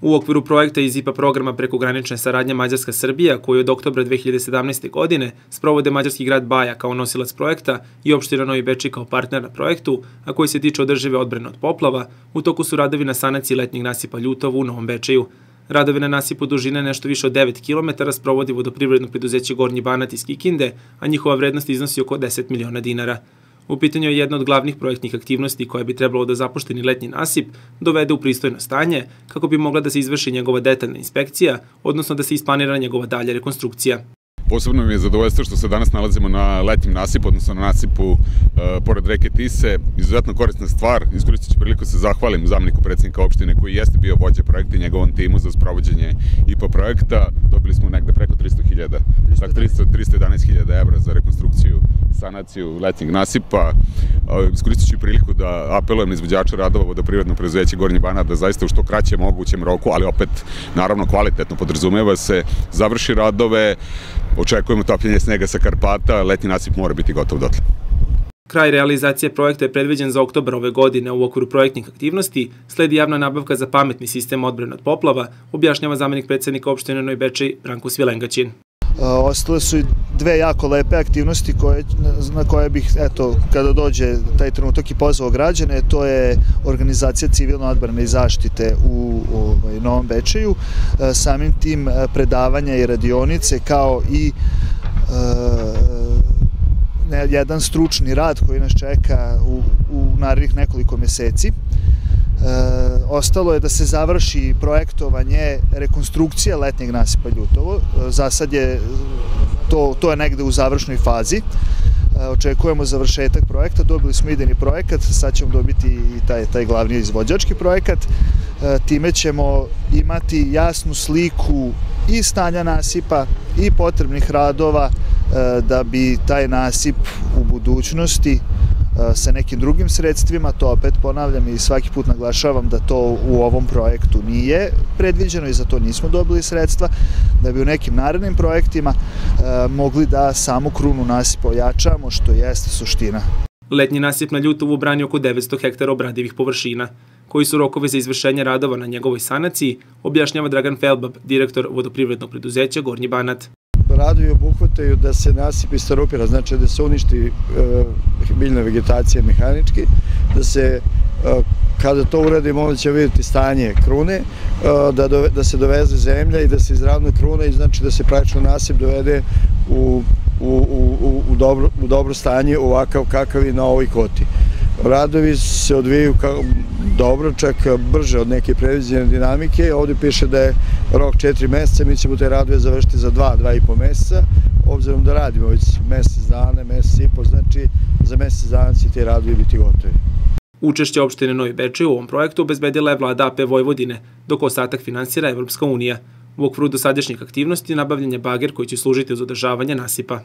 U okviru projekta iz IPA programa prekogranične saradnje Mađarska-Srbija, koju od oktobra 2017. godine sprovode Mađarski grad Baja kao nosilac projekta i opština Novi Beči kao partner na projektu, a koji se tiče održive odbrane od poplava, u toku su radovi na sanaciji letnjeg nasipa Ljutovu u Novom Bečeju. Radove na nasipu dužine nešto više od 9 km sprovodi vodoprivredno preduzeće Gornji Banat iz Kikinde, a njihova vrednost iznosi oko 10 miliona dinara. U pitanju je jedna od glavnih projektnih aktivnosti koja bi trebalo da zapušteni letnji nasip dovede u pristojno stanje kako bi mogla da se izvrši njegova detaljna inspekcija, odnosno da se isplanira njegova dalja rekonstrukcija. Posebno mi je zadovoljstvo što se danas nalazimo na letnjem nasipu, odnosno na nasipu uh, pored reke Tise. Izuzetno korisna stvar. Iskoristit ću priliku da se zahvalim zameniku predsednika opštine koji jeste bio vođa projekta i njegovom timu za sprovođenje IPA projekta. Dobili smo negde preko 300.000, 311.000 evra za rekonstrukciju sanaciju letnjeg nasipa. Iskoristit ću priliku da apelujem na izvođača radova vodoprivredno preduzeće Gornji Bana da zaista u što kraćem mogućem roku, ali opet naravno kvalitetno podrazumeva se, završi radove, očekujemo topljenje snega sa Karpata, letnji nasip mora biti gotov dotle. Kraj realizacije projekta je predviđen za oktobar ove godine u okviru projektnih aktivnosti, sledi javna nabavka za pametni sistem odbrane od poplava, objašnjava zamenik predsednika opštine Noj Bečej Branko Svilengaćin. Ostale su i dve jako lepe aktivnosti koje, na koje bih, eto, kada dođe taj trenutak i pozvao građane, to je organizacija civilno odbrane i zaštite u ovaj, Novom Bečeju, samim tim predavanja i radionice kao i jedan stručni rad koji nas čeka u narednih nekoliko meseci. E, ostalo je da se završi projektovanje rekonstrukcije letnjeg nasipa Ljutovo. E, za sad je to, to je negde u završnoj fazi. Očekujemo završetak projekta, dobili smo idejni projekat, sad ćemo dobiti i taj, taj glavni izvođački projekat. Time ćemo imati jasnu sliku i stanja nasipa i potrebnih radova da bi taj nasip u budućnosti sa nekim drugim sredstvima, to opet ponavljam i svaki put naglašavam da to u ovom projektu nije predviđeno i za to nismo dobili sredstva, da bi u nekim narednim projektima mogli da samu krunu nasipa ojačamo, što jeste suština. Letnji nasip na Ljutovu brani oko 900 hektara obradivih površina. Koji su rokovi za izvršenje radova na njegovoj sanaciji, objašnjava Dragan Felbab, direktor vodoprivrednog preduzeća Gornji Banat radovi obuhvataju da se nasip istarupira, znači da se uništi e, biljna vegetacija mehanički, da se e, kada to uradimo onda će vidjeti stanje krune, e, da, da se doveze zemlja i da se izravne krune i znači da se praktično nasip dovede u, u, u, u, dobro, dobro stanje ovakav kakav i na ovoj koti. Radovi se odvijaju kao dobro, čak brže od neke predviđene dinamike. Ovde piše da je rok 4 meseca, mi ćemo te radove završiti za 2, 2 i po meseca, obzirom da radimo već mesec dana, mesec i po, znači za mesec dana će te radovi biti gotovi. Učešće opštine Novi Bečej u ovom projektu obezbedila je vlada AP Vojvodine, dok ostatak finansira Evropska unija. U okviru dosadašnjih aktivnosti nabavljen je bager koji će služiti za održavanje nasipa.